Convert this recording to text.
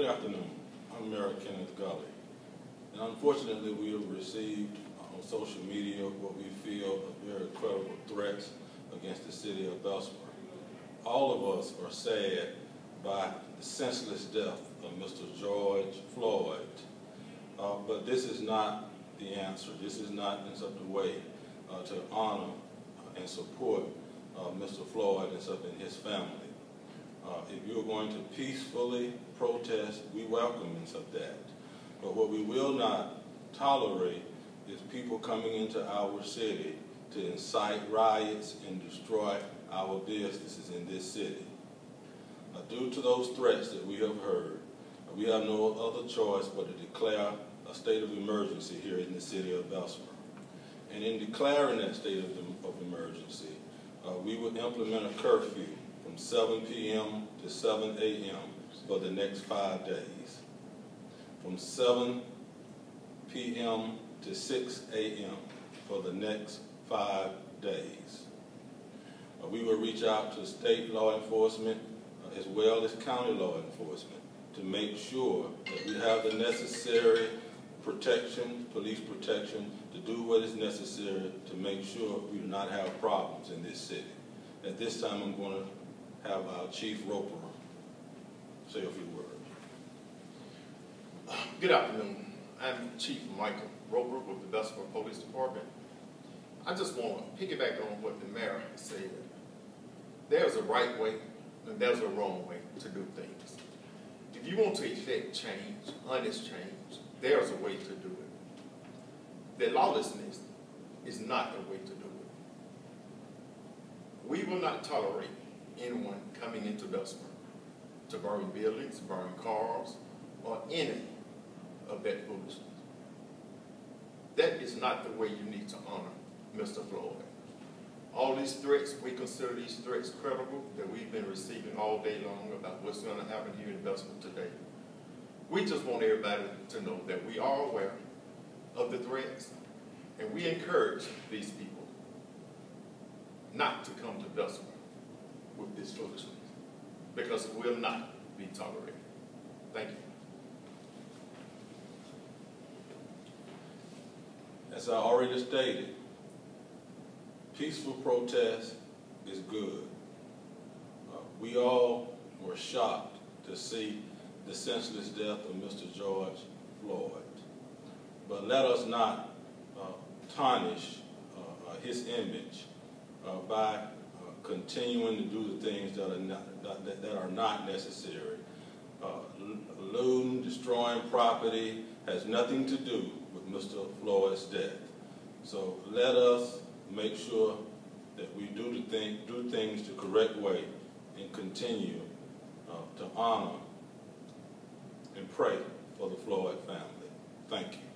Good afternoon. I'm Mayor Kenneth Gulley. And unfortunately, we have received on social media what we feel are very credible threats against the city of Bessemer. All of us are sad by the senseless death of Mr. George Floyd. Uh, but this is not the answer. This is not in such a way uh, to honor and support uh, Mr. Floyd and his family. Uh, if you're going to peacefully protest, we welcome of that. But what we will not tolerate is people coming into our city to incite riots and destroy our businesses in this city. Uh, due to those threats that we have heard, uh, we have no other choice but to declare a state of emergency here in the city of Bessemer. And in declaring that state of, of emergency, uh, we will implement a curfew 7 p.m. to 7 a.m. for the next five days. From 7 p.m. to 6 a.m. for the next five days. Uh, we will reach out to state law enforcement uh, as well as county law enforcement to make sure that we have the necessary protection, police protection, to do what is necessary to make sure we do not have problems in this city. At this time, I'm going to have our Chief Roper say a few words. Good afternoon. I'm Chief Michael Roper with the Bessemer Police Department. I just want to piggyback on what the mayor said. There's a right way and there's a wrong way to do things. If you want to effect change, honest change, there's a way to do it. The lawlessness is not the way to do it. We will not tolerate anyone coming into Bessemer to burn buildings, burn cars, or any of that foolishness. That is not the way you need to honor Mr. Floyd. All these threats, we consider these threats credible that we've been receiving all day long about what's going to happen here in Bessemer today. We just want everybody to know that we are aware of the threats, and we encourage these people not to come to Bessemer with this foolishness, because it will not be tolerated. Thank you. As I already stated, peaceful protest is good. Uh, we all were shocked to see the senseless death of Mr. George Floyd. But let us not uh, tarnish uh, uh his image uh, by continuing to do the things that are not, that, that are not necessary. looting, destroying property has nothing to do with Mr. Floyd's death. So let us make sure that we do, the thing, do things the correct way and continue uh, to honor and pray for the Floyd family. Thank you.